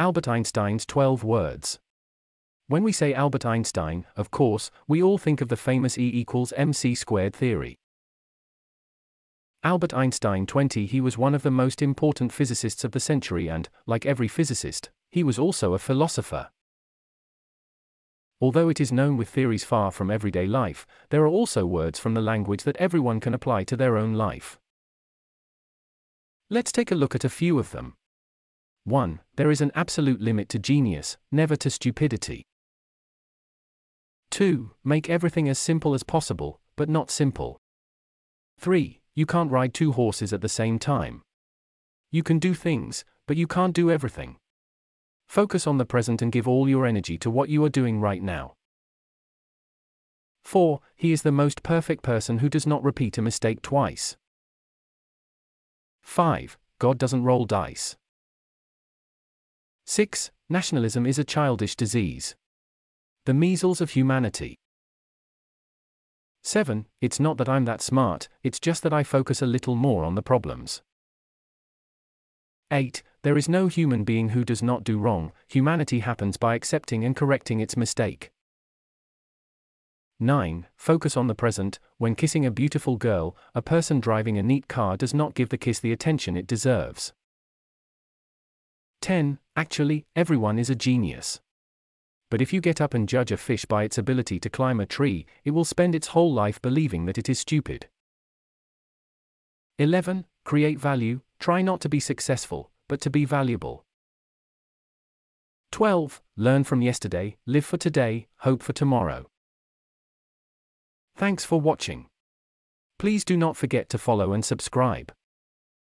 Albert Einstein's 12 words. When we say Albert Einstein, of course, we all think of the famous E equals mc squared theory. Albert Einstein 20 He was one of the most important physicists of the century and, like every physicist, he was also a philosopher. Although it is known with theories far from everyday life, there are also words from the language that everyone can apply to their own life. Let's take a look at a few of them. 1. There is an absolute limit to genius, never to stupidity. 2. Make everything as simple as possible, but not simple. 3. You can't ride two horses at the same time. You can do things, but you can't do everything. Focus on the present and give all your energy to what you are doing right now. 4. He is the most perfect person who does not repeat a mistake twice. 5. God doesn't roll dice. 6. Nationalism is a childish disease. The measles of humanity. 7. It's not that I'm that smart, it's just that I focus a little more on the problems. 8. There is no human being who does not do wrong, humanity happens by accepting and correcting its mistake. 9. Focus on the present. When kissing a beautiful girl, a person driving a neat car does not give the kiss the attention it deserves. 10. Actually, everyone is a genius. But if you get up and judge a fish by its ability to climb a tree, it will spend its whole life believing that it is stupid. 11. Create value, try not to be successful, but to be valuable. 12. Learn from yesterday, live for today, hope for tomorrow. Thanks for watching. Please do not forget to follow and subscribe.